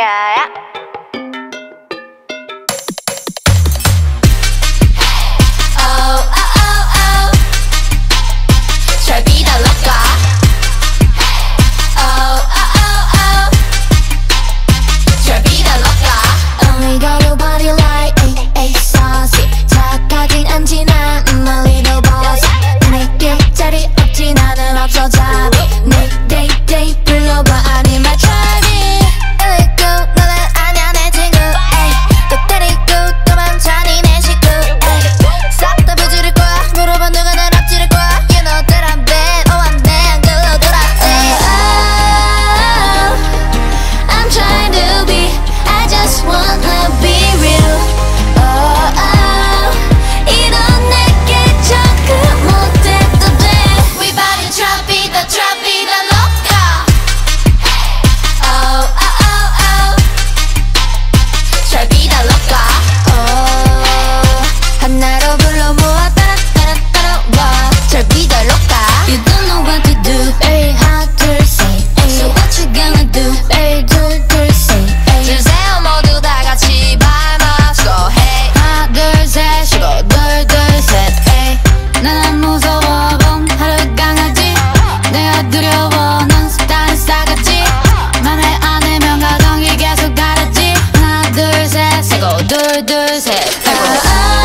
Yeah. って